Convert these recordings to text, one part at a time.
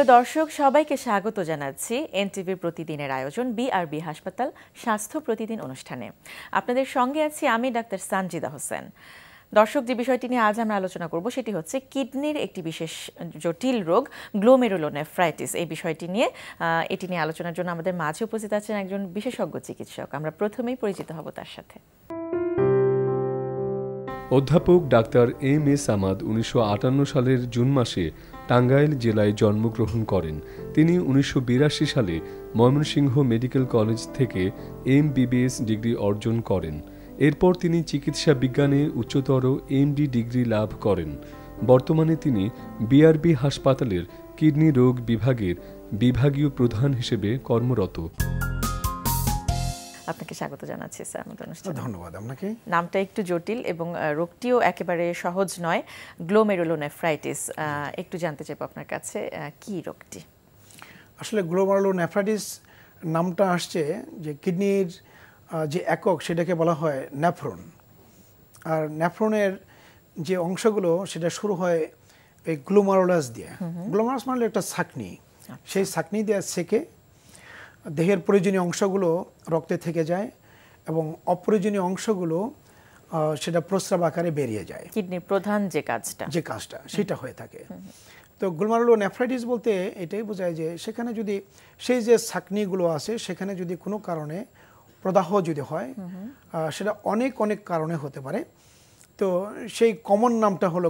প্রিয় দর্শক, সবাইকে স্বাগত জানাচ্ছি এনটিভির প্রতিদিনের আয়োজন বিআরবি হাসপাতাল স্বাস্থ্য প্রতিদিন অনুষ্ঠানে। আপনাদের সঙ্গে আছি আমি ডাক্তার সানজিদা হোসেন। দর্শক, যে বিষয়টি নিয়ে আজ আমরা আলোচনা করব সেটি হচ্ছে কিডনির একটি বিশেষ জটিল রোগ গ্লোমেরুলোনেফ্রাইটিস এই বিষয়টি নিয়ে এটি নিয়ে আলোচনার জন্য আমাদের মাঝে উপস্থিত আছেন একজন বিশেষজ্ঞ চিকিৎসক। আমরা প্রথমেই পরিচিত হব তার সাথে। অধ্যাপক ডাক্তার এম এ সামাদ উনিশশো সালের জুন মাসে টাঙ্গাইল জেলায় জন্মগ্রহণ করেন। তিনি উনিশশো বিরাশি সালে ময়মনসিংহ মেডিকেল কলেজ থেকে এম ডিগ্রি অর্জন করেন। এরপর তিনি চিকিৎসা বিজ্ঞানে উচ্চতর এমডি ডিগ্রি লাভ করেন। বর্তমানে তিনি বিআরবি হাসপাতালের কিডনি রোগ বিভাগের বিভাগীয় প্রধান হিসেবে কর্মরত। আপনাকে স্বাগত জানাচ্ছি স্যার আমাদের অনুষ্ঠানে। ধন্যবাদ। আপনাকে? নামটা একটু জটিল এবং রোগটিও একেবারে সহজ নয়। গ্লোমেরুলোনেফ্রাইটিস একটু জানতে চাইব আপনার কাছে কি রোগটি? আসলে গ্লোমেরুলোনেফ্রাইটিস নামটা আসছে যে কিডনির যে একক সেটাকে বলা হয় ন্যাফ্রন আর ন্যাফ্রনের যে অংশগুলো সেটা শুরু হয় এই গ্লোমারোলাস দিয়ে। গ্লোমারোলাস মানে একটা ছাকনি। সেই ছাকনি দিয়ে সেকে দেহের প্রয়োজনীয় অংশগুলো রক্তে থেকে যায় এবং অপ্রয়োজনীয় অংশগুলো সেটা প্রস্রাব আকারে বেরিয়ে যায়। কিডনির প্রধান যে কাজটা। যে কাজটা সেটা হয়ে থাকে। তো গুলমারুলো নেফ্রাইটিস বলতে এটাই বোঝায় যে সেখানে যদি সেই যে ছাকনিগুলো আছে সেখানে যদি কোনো কারণে প্রদাহ যদি হয় সেটা অনেক অনেক কারণে হতে পারে। তো সেই কমন নামটা হলো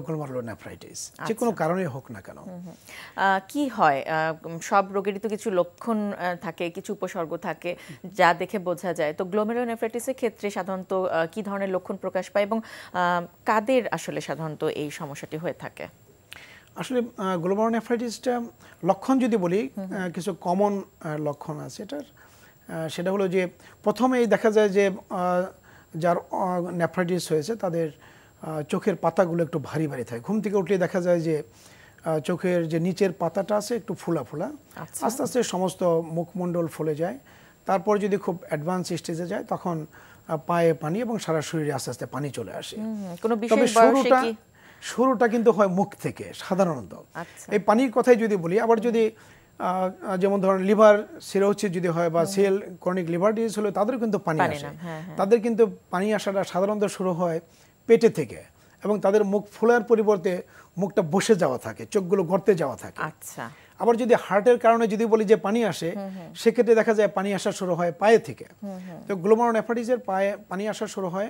নেফ্রাইটিস যে কোনো। কারণে হোক না কেন। কি হয়? সব রোগেরই তো কিছু লক্ষণ থাকে কিছু উপসর্গ থাকে যা দেখে বোঝা যায়। তো নেফ্রাইটিসের ক্ষেত্রে সাধারণত কি ধরনের লক্ষণ প্রকাশ পায় এবং কাদের আসলে সাধারণত এই সমস্যাটি হয়ে থাকে? আসলে নেফ্রাইটিসটা লক্ষণ যদি বলি কিছু কমন লক্ষণ আছে এটার। সেটা হলো যে প্রথমেই দেখা যায় যে যার নেফ্রাইটিস হয়েছে তাদের চোখের পাতাগুলো একটু ভারী ভারী থাকে। ঘুম থেকে উঠলে দেখা যায় যে চোখের যে নিচের পাতাটা আছে একটু ফুলা ফুলা। আচ্ছা। আস্তে আস্তে সমস্ত মুখমণ্ডল ফুলে যায়। তারপর যদি খুব অ্যাডভান্স স্টেজে যায় তখন পায়ে পানি এবং সারা শরীরে আস্তে আস্তে পানি চলে আসে। তবে শুরুটা শুরুটা কিন্তু হয় মুখ থেকে সাধারণত। আচ্ছা। এই পানির কথাই যদি বলি আবার যদি যেমন ধরেন লিভার সিরোসিস যদি হয় বা সেল ক্রনিক লিভার ডিজিজ হলে তাদের কিন্তু পানি আসে। হ্যাঁ, হ্যাঁ। তাদের কিন্তু পানি আসাটা সাধারণত শুরু হয় পেটে থেকে এবং তাদের মুখ ফোলার পরিবর্তে মুখটা বসে যাওয়া থাকে চোখগুলো গড়তে যাওয়া থাকে। আচ্ছা। আবার যদি হার্টের কারণে যদি বলি যে পানি আসে সেক্ষেত্রে দেখা যায় পানি আসা শুরু হয় পায়ে থেকে। তো গ্লোমারোনেফ্রাইটিসের পায়ে পানি আসা শুরু হয়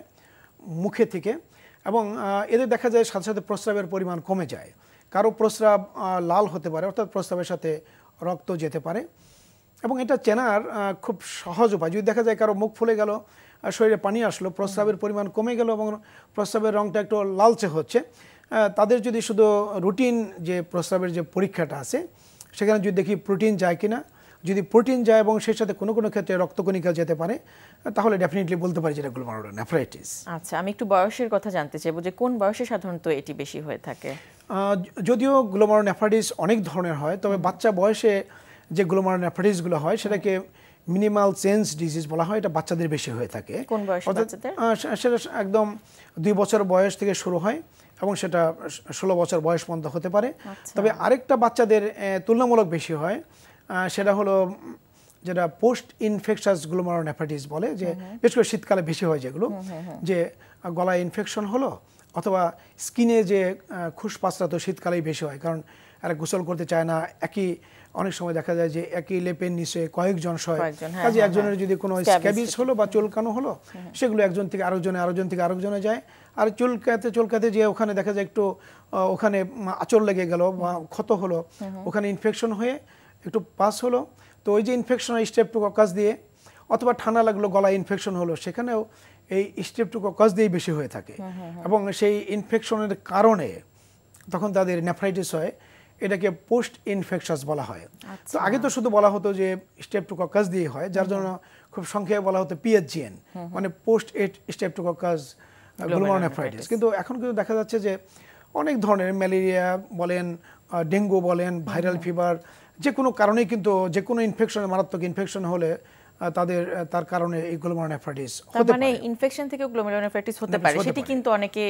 মুখে থেকে এবং এদের দেখা যায় সাথে সাথে প্রস্রাবের পরিমাণ কমে যায়। কারও প্রস্রাব লাল হতে পারে অর্থাৎ প্রস্রাবের সাথে রক্ত যেতে পারে। এবং এটা চেনার খুব সহজ উপায়। যদি দেখা যায় কারও মুখ ফুলে গেল শরীরে পানি আসলো প্রস্রাবের পরিমাণ কমে গেল এবং প্রস্রাবের রঙটা একটু লালচে হচ্ছে। তাদের যদি শুধু রুটিন যে প্রস্রাবের যে পরীক্ষাটা আছে সেখানে যদি দেখি প্রোটিন যায় কিনা যদি প্রোটিন যায় এবং সেই সাথে কোনো কোনো ক্ষেত্রে রক্তকণিকা যেতে পারে তাহলে ডেফিনেটলি বলতে পারি যেটা নেফ্রাইটিস আচ্ছা আমি একটু বয়সের কথা জানতে চাইব যে কোন বয়সে সাধারণত এটি বেশি হয়ে থাকে? যদিও নেফ্রাইটিস অনেক ধরনের হয় তবে বাচ্চা বয়সে যে নেফ্রাইটিসগুলো হয় সেটাকে মিনিমাল চেঞ্জ ডিজিজ বলা হয় এটা বাচ্চাদের বেশি হয়ে থাকে। সেটা একদম দুই বছর বয়স থেকে শুরু হয় এবং সেটা ষোলো বছর বয়স পর্যন্ত হতে পারে। আচ্ছা। তবে আরেকটা বাচ্চাদের তুলনামূলক বেশি হয় সেটা হলো যেটা পোস্ট ইনফেকশাস গ্লোমারোনেফ্রাইটিস বলে যে বিশেষ করে শীতকালে বেশি হয় যেগুলো যে গলায় ইনফেকশন হলো অথবা স্কিনে যে খুশপাসটা তো শীতকালেই বেশি হয় কারণ এরা গোসল করতে চায় না একই অনেক সময় দেখা যায় যে একই লেপের নিচে কয়েকজন শয়। হ্যাঁ, কাজে হ্যাঁ, একজনের হ্যাঁ। যদি কোনো স্ক্যাবিস হলো বা চুলকানো হলো সেগুলো একজন থেকে আরেকজনে আরেকজন থেকে আরেকজনে যায়। আর চুলকাতে চুলকাতে যে ওখানে দেখা যায় একটু ওখানে আচর লেগে গেল বা ক্ষত হলো ওখানে ইনফেকশন হয়ে একটু পাস হলো। তো ওই যে ইনফেকশন হয় স্টেপটোককাস দিয়ে অথবা ঠান্ডা লাগল গলায় ইনফেকশন হলো সেখানেও এই স্টেপটোককাস দিয়েই বেশি হয়ে থাকে। এবং সেই ইনফেকশনের কারণে তখন তাদের নেফ্রাইটিস হয়। এটাকে পোস্ট ইনফেকশাস বলা হয়। তো আচ্ছা। আগে তো শুধু বলা হতো যে স্টেপটোককাস দিয়ে হয় যার জন্য খুব সংক্ষেপে বলা হতো পিএইচজিএন মানে পোস্ট এট স্টেপটোককাস গ্লোমারোনেফ্রাইটিস কিন্তু এখন কিন্তু দেখা যাচ্ছে যে অনেক ধরনের ম্যালেরিয়া বলেন ডেঙ্গু বলেন ভাইরাল ফিভার যে কোনো কারণেই কিন্তু যে কোনো ইনফেকশন মারাত্মক ইনফেকশন হলে তাদের তার কারণে এই গ্লোমারোনেফ্রাইটিস তার হতে মানে ইনফেকশন থেকে গ্লোমেরোনেফ্রাইটিস হতে পারে। সেটি কিন্তু অনেকে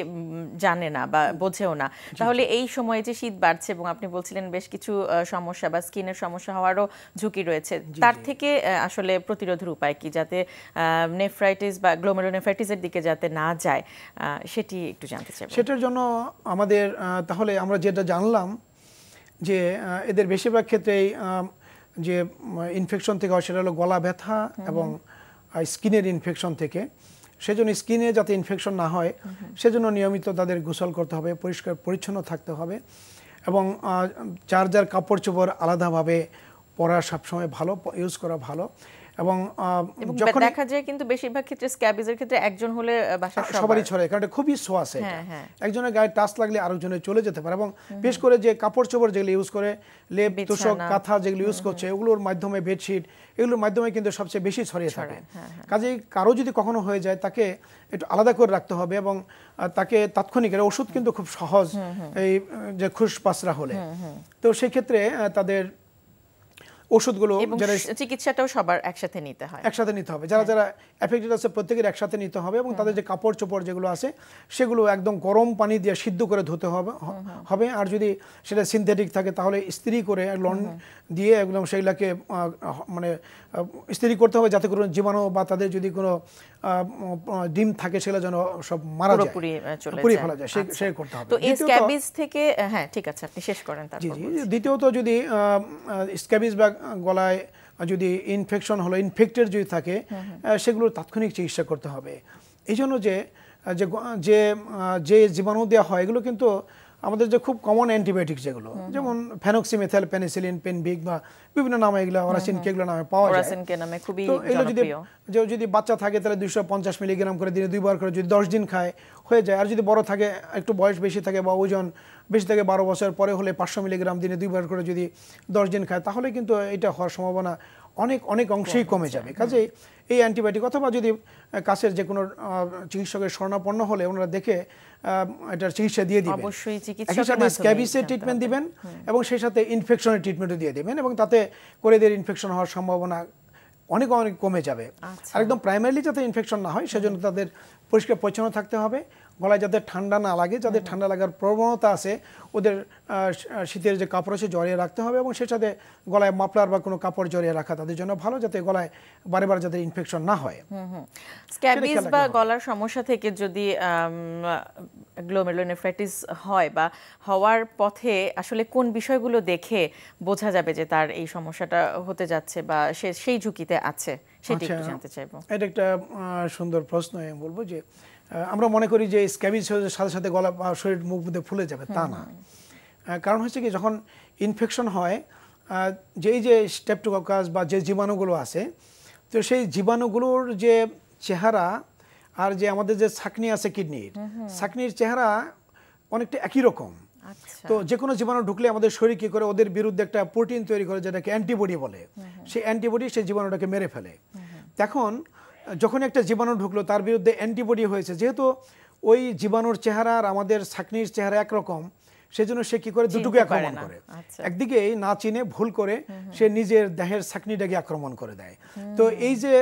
জানে না বা বোঝেও না। তাহলে এই সময়ে যে শীত বাড়ছে এবং আপনি বলছিলেন বেশ কিছু সমস্যা বা স্কিনের সমস্যা হওয়ারও ঝুঁকি রয়েছে তার থেকে আসলে প্রতিরোধের উপায় কি যাতে নেফ্রাইটিস বা গ্লোমেরোনেফ্রাইটিসের দিকে যাতে না যায় সেটি একটু জানতে চাই সেটার জন্য আমাদের তাহলে আমরা যেটা জানলাম যে এদের বেশিরভাগ ক্ষেত্রেই যে ইনফেকশন থেকে হয় সেটা হলো গলা ব্যথা এবং স্কিনের ইনফেকশন থেকে। সেজন্য স্কিনে যাতে ইনফেকশন না হয় সেজন্য নিয়মিত তাদের গোসল করতে হবে পরিষ্কার পরিচ্ছন্ন থাকতে হবে এবং চার্জার যার যার কাপড় চোপড় আলাদাভাবে পরা সবসময় ভালো ইউজ করা ভালো। এবং যখন দেখা যায় কিন্তু বেশিরভাগ ক্ষেত্রে স্ক্যাবিজের ক্ষেত্রে একজন হলে সবার সবারই ছড়ায় কারণ এটা খুবই সোয়াস এটা হ্যাঁ, হ্যাঁ। একজনের গায়ে টাচ লাগলে আরেকজনের চলে যেতে পারে এবং বিশেষ করে যে কাপড় চোপড় যেগুলো ইউজ করে লেপ তোষক কাঁথা যেগুলো ইউজ করছে ওগুলোর মাধ্যমে বেডশিট এগুলোর মাধ্যমে কিন্তু সবচেয়ে বেশি ছড়িয়ে থাকে। হ্যাঁ, কাজেই কারও যদি কখনো হয়ে যায় তাকে একটু আলাদা করে রাখতে হবে এবং তাকে তাৎক্ষণিক ওষুধ কিন্তু খুব সহজ এই যে খুশ পাসরা হলে। তো সেই ক্ষেত্রে আহ, তাদের ওষুধগুলো যারা চিকিৎসাটাও সবার একসাথে নিতে হয়। একসাথে নিতে হবে। যারা যারা এফেক্টেড আছে প্রত্যেকের একসাথে নিতে হবে এবং তাদের যে কাপড় চোপড় যেগুলো আছে সেগুলো একদম গরম পানি দিয়ে সিদ্ধ করে ধুতে হবে হবে। আর যদি সেটা সিনথেটিক থাকে তাহলে ইস্ত্রি করে লন দিয়ে একদম সেইগুলাকে মানে আহ, ইস্ত্রি করতে হবে যাতে কোনো জীবাণু বা তাদের যদি কোনো ডিম থাকে সেগুলো যেন সব মারা যায়। পুড়িয়ে ফেলা যায় সে আচ্ছা। করতে হবে। তো এই স্ক্যাবিজ থেকে হ্যাঁ ঠিক আছে আপনি শেষ করেন তারপর। দ্বিতীয়ত যদি স্ক্যাবিজ বা গলায় যদি ইনফেকশন হলো ইনফেক্টেড যদি থাকে সেগুলোর তাৎক্ষণিক চিকিৎসা করতে হবে। এই জন্য যে যে যে জীবাণু দেওয়া হয় এগুলো কিন্তু আমাদের যে খুব কমন অ্যান্টিবায়োটিক যেগুলো যেমন ফেনক্সিমেথাল পেনিসিলিন পেনভিক বা বিভিন্ন নামে এগুলো ওরাসিন কেগুলো নামে পাওয়া যায়। ওরাসিনকে নামে খুবই এগুলো যদি যে যদি বাচ্চা থাকে তাহলে দুইশো পঞ্চাশ মিলিগ্রাম করে দিনে দুইবার করে যদি দশ দিন খায় হয়ে যায়। আর যদি বড় থাকে একটু বয়স বেশি থাকে বা ওজন বেশি থাকে বারো বছর পরে হলে পাঁচশো মিলিগ্রাম দিনে দুইবার করে যদি দশ দিন খায় তাহলে কিন্তু এটা হওয়ার সম্ভাবনা অনেক অনেক অংশেই কমে যাবে। কাজে এই অ্যান্টিবায়োটিক অথবা যদি কাছের যে কোনো চিকিৎসকের স্বর্ণাপন্ন হলে ওনারা দেখে এটার চিকিৎসা দিয়ে দিবেন। অবশ্যই সাথে স্ক্যাবিসের ট্রিটমেন্ট দিবেন এবং সেই সাথে ইনফেকশনের ট্রিটমেন্টও দিয়ে দিবেন এবং তাতে করে ইনফেকশন হওয়ার সম্ভাবনা অনেক অনেক কমে যাবে। আচ্ছা। আর একদম প্রাইমারিলি যাতে ইনফেকশন না হয় সেজন্য তাদের পরিষ্কার পরিচ্ছন্ন থাকতে হবে। গলায় যাদের ঠান্ডা না লাগে যাদের ঠান্ডা লাগার প্রবণতা আছে ওদের শীতের যে কাপড় আছে জড়িয়ে রাখতে হবে এবং সাথে গলায় মাফলার বা কোনো কাপড় জড়িয়ে রাখা তাদের জন্য ভালো যাতে গলায় বারে বারে যাতে ইনফেকশন না হয়। স্ক্যাবিজ খেয়াল বা গলার সমস্যা থেকে যদি গ্লোমেরোনেফ্রাইটিস হয় বা হওয়ার পথে আসলে কোন বিষয়গুলো দেখে বোঝা যাবে যে তার এই সমস্যাটা হতে যাচ্ছে বা সে সেই ঝুঁকিতে আছে? সেটি একটু আচ্ছা। জানতে চাইব। এটা একটা সুন্দর প্রশ্ন আমি বলব যে আমরা মনে করি যে স্ক্যাবিজ সাথে সাথে গলা শরীর মুখ মধ্যে ফুলে যাবে তা না। কারণ হচ্ছে কি যখন ইনফেকশন হয় যেই যে স্টেপটোকাস বা যে জীবাণুগুলো আছে তো সেই জীবাণুগুলোর যে চেহারা আর যে আমাদের যে ছাকনি আছে কিডনির ছাকনির চেহারা অনেকটা একই রকম। তো যে কোনো জীবাণু ঢুকলে আমাদের শরীর কি করে? ওদের বিরুদ্ধে একটা প্রোটিন তৈরি করে যেটাকে অ্যান্টিবডি বলে। সেই অ্যান্টিবডি সেই জীবাণুটাকে মেরে ফেলে। এখন যখন একটা জীবাণু ঢুকলো তার বিরুদ্ধে অ্যান্টিবডি হয়েছে। যেহেতু ওই জীবাণুর চেহারা আর আমাদের ছাকনির চেহারা একরকম সেজন্য সে কি করে? দুটোকে আক্রমণ করে। আচ্ছা। একদিকে না চিনে ভুল করে সে নিজের দেহের ছাকনিটাকে আক্রমণ করে দেয়। তো এই যে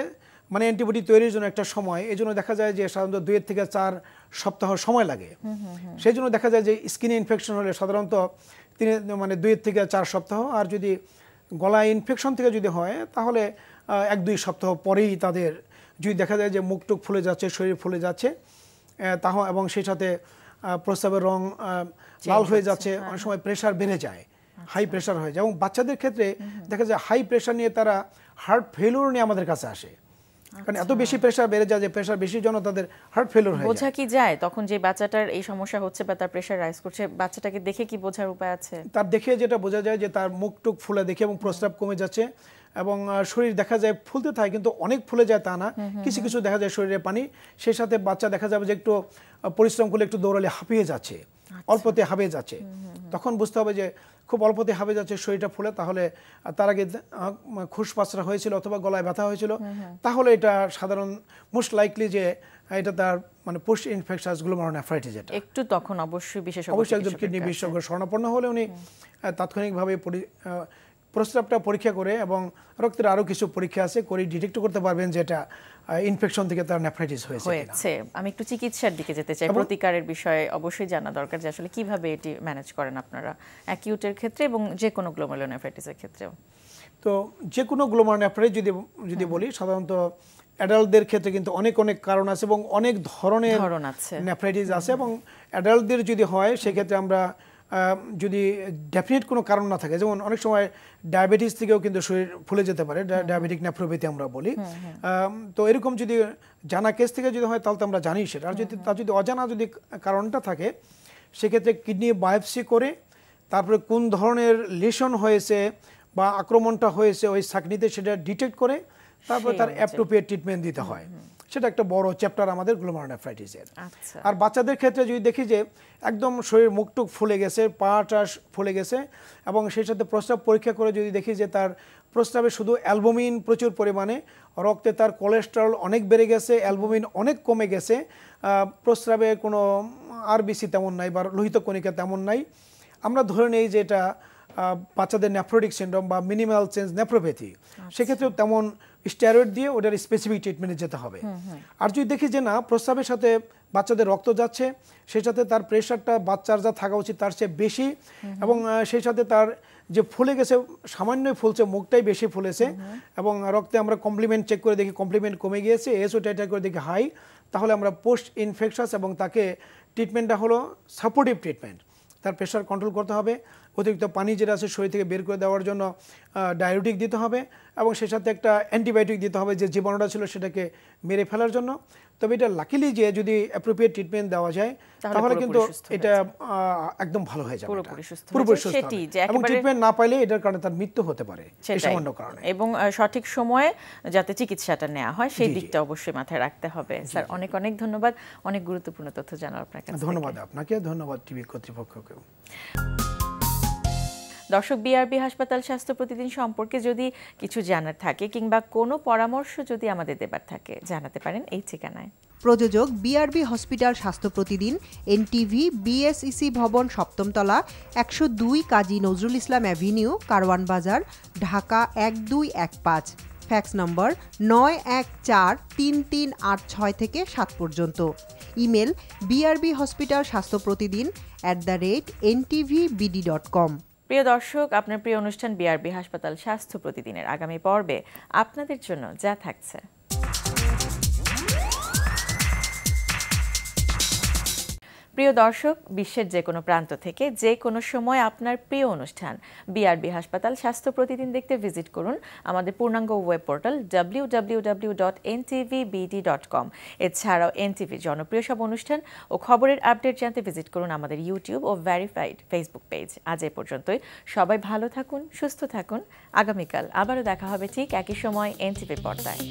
মানে অ্যান্টিবডি তৈরির জন্য একটা সময় এই জন্য দেখা যায় যে সাধারণত দুই থেকে চার সপ্তাহ সময় লাগে। সেই জন্য দেখা যায় যে স্কিনে ইনফেকশন হলে সাধারণত তিন মানে দুই থেকে চার সপ্তাহ আর যদি গলায় ইনফেকশন থেকে যদি হয় তাহলে এক দুই সপ্তাহ পরেই তাদের যদি দেখা যায় যে মুখ টুক ফুলে যাচ্ছে শরীর ফুলে যাচ্ছে তাহ এবং সেই সাথে প্রস্রাবের রং লাল হয়ে যাচ্ছে অনেক সময় প্রেশার বেড়ে যায় হাই প্রেশার হয়ে যায় এবং বাচ্চাদের ক্ষেত্রে দেখা যায় হাই প্রেশার নিয়ে তারা হার্ট ফেলিওর নিয়ে আমাদের কাছে আসে। কারণ এত বেশি প্রেশার বেড়ে যায় যে প্রেশার বেশির জন্য তাদের হার্ট ফেলিওর হয়ে বোঝা কি যায়? তখন যে বাচ্চাটার এই সমস্যা হচ্ছে বা তার প্রেশার রাইজ করছে বাচ্চাটাকে দেখে কি বোঝার উপায় আছে? তার দেখে যেটা বোঝা যায় যে তার মুখ টুক ফুলে দেখে এবং প্রস্রাব কমে যাচ্ছে এবং শরীর দেখা যায় ফুলতে থাকে কিন্তু অনেক ফুলে যায় তা না। কিছু কিছু দেখা যায় শরীরে পানি সেই সাথে বাচ্চা দেখা যাবে যে একটু পরিশ্রম করলে একটু দৌড়ালে হাঁপিয়ে যাচ্ছে। অল্পতে হাঁপিয়ে যাচ্ছে। তখন বুঝতে হবে যে খুব অল্পতে হাঁপিয়ে যাচ্ছে শরীরটা ফুলে তাহলে তার আগে আহ, খুশপাসরা হয়েছিল অথবা গলায় ব্যথা হয়েছিল তাহলে এটা সাধারণ মোস্ট লাইকলি যে এটা তার মানে পোস্ট ইনফেকশাস গ্লোমারোনেফ্রাইটিস এটা একটু তখন অবশ্যই বিশেষ অবশ্যই একজন কিডনি বিশেষজ্ঞ শরণাপন্ন হলে উনি তাৎক্ষণিকভাবে প্রস্রাবটা পরীক্ষা করে এবং রক্তের আরও কিছু পরীক্ষা আছে করে ডিটেক্ট করতে পারবেন যেটা ইনফেকশন থেকে তার নেফ্রাইটিস হয়েছে। হয়েছে। আমি একটু চিকিৎসার দিকে যেতে চাই। প্রতিকারের বিষয়ে অবশ্যই জানা দরকার যে আসলে কীভাবে এটি ম্যানেজ করেন আপনারা। অ্যাকিউটের ক্ষেত্রে এবং যে কোনো গ্লোমেরুলোনেফ্রাইটিসের ক্ষেত্রেও। তো যে কোনো গ্লোমার নেফ্রাইটিস যদি যদি বলি সাধারণত অ্যাডাল্টদের ক্ষেত্রে কিন্তু অনেক অনেক কারণ আছে এবং অনেক ধরনের ধরন আছে। নেফ্রাইটিস আছে এবং অ্যাডাল্টদের যদি হয় সেক্ষেত্রে আমরা যদি ডেফিনেট কোনো কারণ না থাকে যেমন অনেক সময় ডায়াবেটিস থেকেও কিন্তু শরীর ফুলে যেতে পারে ডায়াবেটিক নেফ্রোপ্যাথি আমরা বলি। তো এরকম যদি জানা কেস থেকে যদি হয় তাহলে তো আমরা জানি সেটা। আর যদি তার যদি অজানা যদি কারণটা থাকে সেক্ষেত্রে কিডনি বায়োপসি করে তারপরে কোন ধরনের লেশন হয়েছে বা আক্রমণটা হয়েছে ওই সাকনিতে সেটা ডিটেক্ট করে তারপরে তার। অ্যাপ্রোপ্রিয়েট ট্রিটমেন্ট দিতে হয়। সেটা একটা বড় চ্যাপ্টার আমাদের গ্লোমারোনেফ্রাইটিসের আচ্ছা। আর বাচ্চাদের ক্ষেত্রে যদি দেখি যে একদম শরীর মুখটুক ফুলে গেছে পাটা ফুলে গেছে এবং সেই সাথে প্রস্রাব পরীক্ষা করে যদি দেখি যে তার প্রস্রাবে শুধু অ্যালবুমিন প্রচুর পরিমাণে রক্তে তার কোলেস্টেরল অনেক বেড়ে গেছে অ্যালবুমিন অনেক কমে গেছে প্রস্রাবে কোনো আরবিসি তেমন নাই বা লোহিত কণিকা তেমন নাই। আমরা ধরে নেই যে এটা বাচ্চাদের নেফ্রোটিক সিন্ড্রোম বা মিনিমাল চেঞ্জ নেফ্রোপ্যাথি সেক্ষেত্রেও তেমন স্টেরয়েড দিয়ে ওটার স্পেসিফিক ট্রিটমেন্টে যেতে হবে। আর যদি দেখি যে না প্রস্রাবের সাথে বাচ্চাদের রক্ত যাচ্ছে সেই সাথে তার প্রেশারটা বাচ্চার যা থাকা উচিত তার চেয়ে বেশি এবং সেই সাথে তার যে ফুলে গেছে সামান্যই ফুলছে মুখটাই বেশি ফুলেছে এবং রক্তে আমরা কমপ্লিমেন্ট চেক করে দেখি কমপ্লিমেন্ট কমে গিয়েছে এসও টাইটার করে দেখি হাই তাহলে আমরা পোস্ট ইনফেকশাস এবং তাকে ট্রিটমেন্টটা হলো সাপোর্টিভ ট্রিটমেন্ট তার প্রেশার কন্ট্রোল করতে হবে। অতিরিক্ত পানি যেটা আছে, শরীর থেকে বের করে দেওয়ার জন্য ডায়োটিক দিতে হবে এবং সে সাথে একটা অ্যান্টিবায়োটিক দিতে হবে যে জীবাণুটা ছিল সেটাকে মেরে ফেলার জন্য। তবে এটা লাকিলি যে যদি অ্যাপ্রোপ্রিয়েট ট্রিটমেন্ট দেওয়া যায় তাহলে কিন্তু এটা একদম ভালো হয়ে যাবে পুরোপুরি সুস্থ এবং একেবারে- ট্রিটমেন্ট না পাইলে এটার কারণে তার মৃত্যু হতে পারে এই সামান্য কারণে। এবং সঠিক সময়ে যাতে চিকিৎসাটা নেওয়া হয় সেই। দিকটা অবশ্যই মাথায় রাখতে হবে। স্যার অনেক অনেক ধন্যবাদ। অনেক গুরুত্বপূর্ণ তথ্য জানার আপনার কাছে ধন্যবাদ আপনাকে। ধন্যবাদ টিভি কর্তৃপক্ষকেও। দর্শক বিআরবি হাসপাতাল স্বাস্থ্য প্রতিদিন সম্পর্কে যদি কিছু জানার থাকে কিংবা কোনো পরামর্শ যদি আমাদের দেবার থাকে, জানাতে পারেন এই ঠিকানায়। প্রযোজক বিআরবি হসপিটাল স্বাস্থ্য প্রতিদিন এনটিভি বিএসইসি ভবন সপ্তমতলা, একশো দুই কাজী নজরুল ইসলাম অ্যাভিনিউ, কারওয়ান বাজার, ঢাকা এক দুই এক পাঁচ। ফ্যাক্স নম্বর নয় এক চার তিন তিন আট ছয় থেকে সাত পর্যন্ত। ইমেল বিআরবি হসপিটাল স্বাস্থ্য প্রতিদিন at the rate NTV BD dot com প্রিয় দর্শক, আপনার প্রিয় অনুষ্ঠান বিআরবি হাসপাতাল স্বাস্থ্য প্রতিদিনের আগামী পর্বে আপনাদের জন্য যা থাকছে। প্রিয় দর্শক, বিশ্বের যে কোনো প্রান্ত থেকে যে কোনো সময় আপনার প্রিয় অনুষ্ঠান বিআরবি হাসপাতাল স্বাস্থ্য প্রতিদিন দেখতে ভিজিট করুন আমাদের পূর্ণাঙ্গ web portal W dot dot com এছাড়াও এনটিভি জনপ্রিয় সব অনুষ্ঠান ও খবরের আপডেট জানতে ভিজিট করুন আমাদের ইউটিউব ও ভেরিফাইড ফেসবুক পেজ আজ এ পর্যন্তই। সবাই ভালো থাকুন, সুস্থ থাকুন। আগামীকাল আবারও দেখা হবে ঠিক একই সময় এনটিভি পর্দায়।